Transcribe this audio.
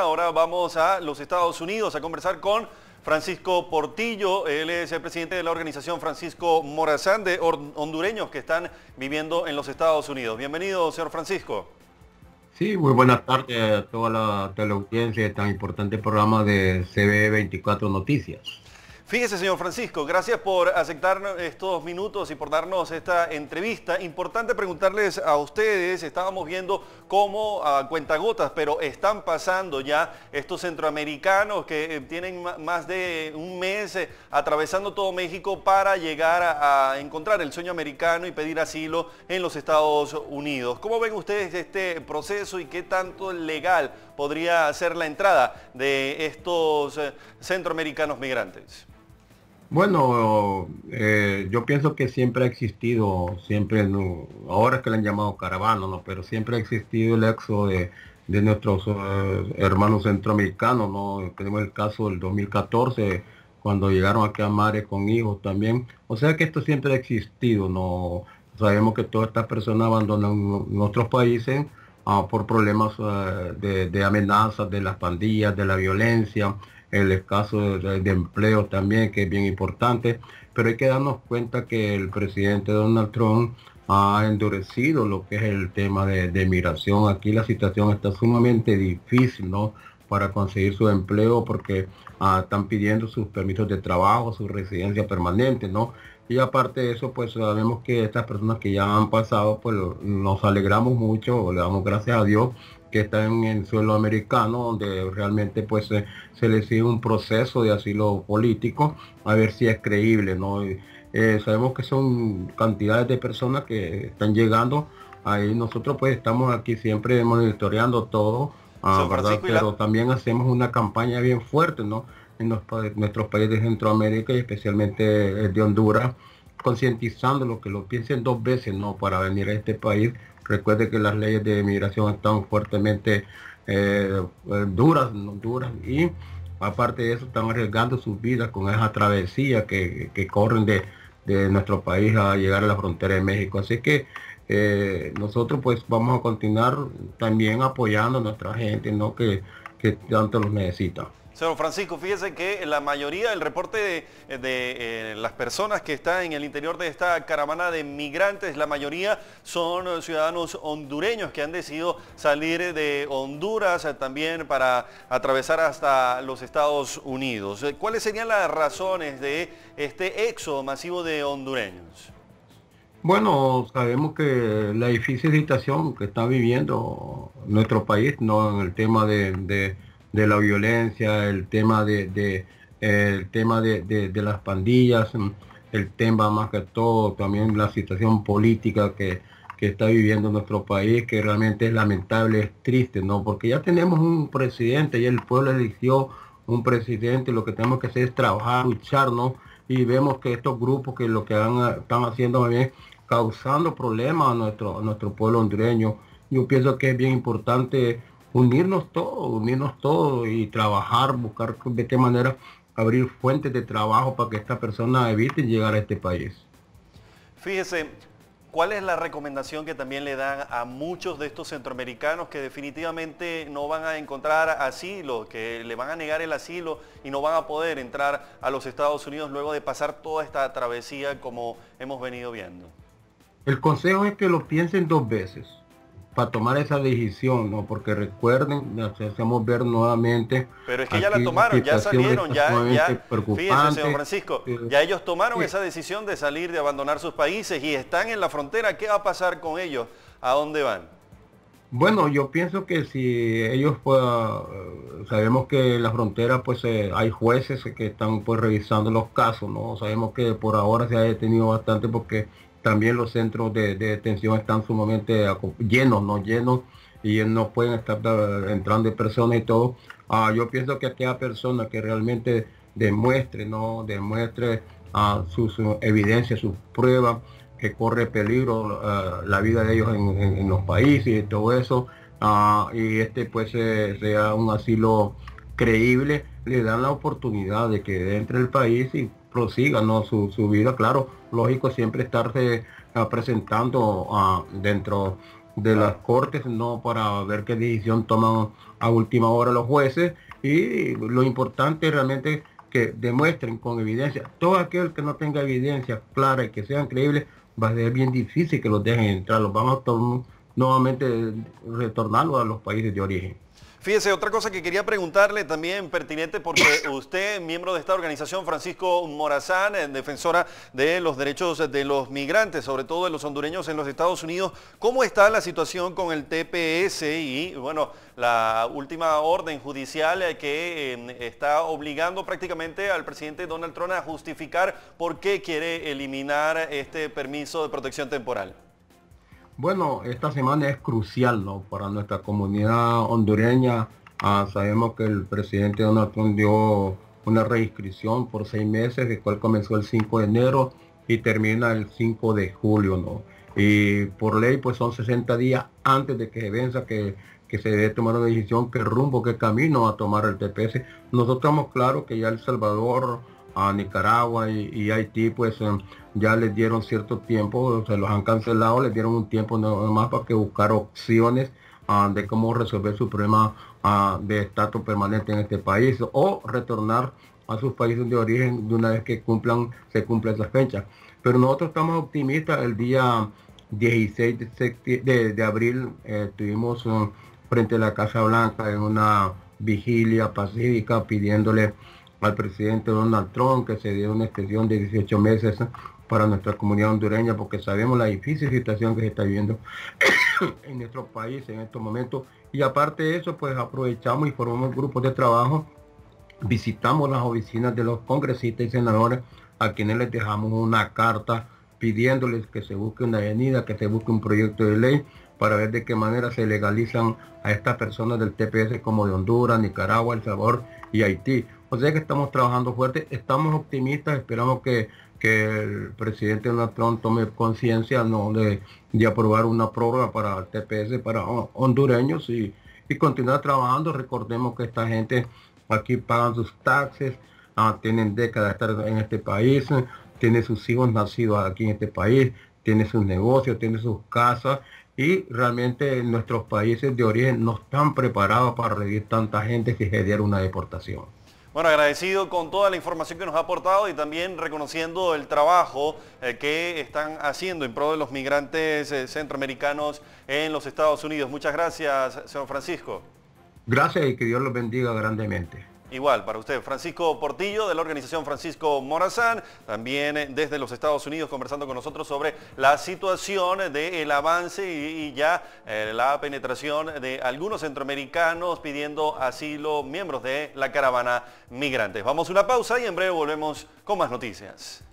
Ahora vamos a los Estados Unidos a conversar con Francisco Portillo. Él es el presidente de la organización Francisco Morazán de hondureños que están viviendo en los Estados Unidos. Bienvenido, señor Francisco. Sí, muy buenas tardes a toda la teleaudiencia de tan importante programa de CB24 Noticias. Fíjese, señor Francisco, gracias por aceptar estos minutos y por darnos esta entrevista. Importante preguntarles a ustedes, estábamos viendo cómo a cuentagotas, pero están pasando ya estos centroamericanos que eh, tienen más de un mes eh, atravesando todo México para llegar a, encontrar el sueño americano y pedir asilo en los Estados Unidos. ¿Cómo ven ustedes este proceso y qué tanto legal podría ser la entrada de estos eh, centroamericanos migrantes? Bueno, eh, yo pienso que siempre ha existido, siempre, ahora es que le han llamado caravana, ¿no? pero siempre ha existido el éxodo de, nuestros eh, hermanos centroamericanos, ¿no? Tenemos el caso del 2014, cuando llegaron aquí a Mares con hijos también. O sea que esto siempre ha existido, ¿no? Sabemos que todas estas personas abandonan nuestros países ah, por problemas eh, de, de amenazas de las pandillas, de la violencia el escaso de, empleo también, que es bien importante, pero hay que darnos cuenta que el presidente Donald Trump ha endurecido lo que es el tema de, migración. Aquí la situación está sumamente difícil, ¿no? Para conseguir su empleo porque ah, están pidiendo sus permisos de trabajo, su residencia permanente, ¿no? Y aparte de eso, pues sabemos que estas personas que ya han pasado, pues nos alegramos mucho, le damos gracias a Dios que está en el suelo americano, donde realmente pues se le sigue un proceso de asilo político, a ver si es creíble, ¿no? Eh, sabemos que son cantidades de personas que están llegando, ahí nosotros pues estamos aquí siempre monitoreando todo, ah, ¿verdad? Pero también hacemos una campaña bien fuerte, ¿no? En nuestros países de Centroamérica y especialmente de Honduras, concientizando lo que lo piensen dos veces, ¿no? Para venir a este país Recuerde que las leyes de migración están fuertemente eh, eh, duras, duras y aparte de eso están arriesgando sus vidas con esa travesía que, corren de, nuestro país a llegar a la frontera de México. Así que eh, nosotros pues vamos a continuar también apoyando a nuestra gente, ¿no? que, que tanto los necesita. Señor Francisco, fíjese que la mayoría, el reporte de, eh, las personas que están en el interior de esta caravana de migrantes, la mayoría son ciudadanos hondureños que han decidido salir de Honduras eh, también para atravesar hasta los Estados Unidos. Eh, ¿Cuáles serían las razones de este éxodo masivo de hondureños? Bueno, sabemos que la difícil situación que está viviendo nuestro país, no en el tema de la violencia, el tema de, el tema de, las pandillas, mm, el tema más que todo también la situación política que, está viviendo nuestro país, que realmente es lamentable, es triste, ¿no? Porque ya tenemos un presidente y el pueblo eligió un presidente, lo que tenemos que hacer es trabajar, luchar, ¿no? Y vemos que estos grupos que lo que están haciendo es causando problemas a nuestro, a nuestro pueblo hondureño. Yo pienso que es bien importante unirnos todos, unirnos todos y trabajar, buscar de qué manera abrir fuentes de trabajo para que esta persona evite llegar a este país. Fíjese, ¿cuál es la recomendación que también le dan a muchos de estos centroamericanos que definitivamente no van a encontrar asilo, que le van a negar el asilo y no van a poder entrar a los Estados Unidos luego de pasar toda esta travesía como hemos venido viendo? El consejo es que lo piensen dos veces para tomar esa decisión, ¿no? Porque recuerden, hacemos ver nuevamente. Pero es que ya la tomaron, ya salieron, ya, ya, fíjense, señor Francisco, ya ellos tomaron esa decisión de salir, de abandonar sus países y están en la frontera. ¿Qué va a pasar con ellos? ¿A dónde van? Bueno, yo pienso que si ellos pues, sabemos que en la frontera pues eh, hay jueces que están pues revisando los casos, ¿no? Sabemos que por ahora se ha detenido bastante porque también los centros de, detención están sumamente llenos, no llenos, y no pueden estar entrando personas y todo. Ah, yo pienso que aquella persona que realmente demuestre, no demuestre a sus, evidencias, sus pruebas, que corre peligro ah, la vida de ellos en, los países y todo eso, ah, y este pues eh, sea un asilo creíble, le dan la oportunidad de que entre el país y prosiga ¿no? su, su vida, claro, lógico siempre estarse ah, presentando ah, dentro de las cortes, no para ver qué decisión toman a última hora los jueces. Y lo importante realmente que demuestren con evidencia, todo aquel que no tenga evidencia clara y que sean creíbles, va a ser bien difícil que los dejen entrar, los vamos a nuevamente retornarlos a los países de origen. Fíjese, otra cosa que quería preguntarle también pertinente porque usted, miembro de esta organización, Francisco Morazán, eh, defensora de los derechos de los migrantes, sobre todo de los hondureños en los Estados Unidos, ¿cómo está la situación con el TPS y, bueno, la última orden judicial eh, que em, está obligando prácticamente al presidente Donald Trump a justificar por qué quiere eliminar este permiso de protección temporal? Bueno, esta semana es crucial ¿no? para nuestra comunidad hondureña. Ah, sabemos que el presidente Donald Trump dio una reinscripción por seis meses, el cual comenzó el 5 de enero y termina el 5 de julio. ¿no? Y por ley pues son 60 días antes de que se venza que, se debe tomar una decisión, qué rumbo, qué camino a tomar el TPS. Nosotros estamos claros que ya El Salvador a Nicaragua y, Haití, pues em, ya les dieron cierto tiempo, se los han cancelado, les dieron un tiempo más para que buscar opciones ah, de cómo resolver su problema ah, de estatus permanente en este país o retornar a sus países de origen de una vez que cumplan, se cumpla esa fecha. Pero nosotros estamos optimistas, el día 16 de, abril eh, estuvimos um, frente a la Casa Blanca en una vigilia pacífica pidiéndole al presidente Donald Trump que se dio una extensión de 18 meses para nuestra comunidad hondureña porque sabemos la difícil situación que se está viviendo en nuestro país en estos momentos y aparte de eso pues aprovechamos y formamos grupos de trabajo visitamos las oficinas de los congresistas y senadores a quienes les dejamos una carta pidiéndoles que se busque una avenida, que se busque un proyecto de ley para ver de qué manera se legalizan a estas personas del TPS como de Honduras, Nicaragua, El Salvador y Haití. O sea que estamos trabajando fuerte, estamos optimistas, esperamos que, el presidente Donald Trump tome conciencia ¿no? de, aprobar una prórroga para el TPS para hondureños y, continuar trabajando. Recordemos que esta gente aquí pagan sus taxes, ah, tienen décadas de estar en este país, tiene sus hijos nacidos aquí en este país, tiene sus negocios, tiene sus casas y realmente nuestros países de origen no están preparados para recibir tanta gente que genera una deportación. Bueno, agradecido con toda la información que nos ha aportado y también reconociendo el trabajo eh, que están haciendo en pro de los migrantes eh, centroamericanos en los Estados Unidos. Muchas gracias, señor Francisco. Gracias y que Dios los bendiga grandemente. Igual, para usted, Francisco Portillo de la organización Francisco Morazán, también desde los Estados Unidos conversando con nosotros sobre la situación del avance y, ya eh, la penetración de algunos centroamericanos pidiendo asilo, miembros de la caravana migrantes. Vamos a una pausa y en breve volvemos con más noticias.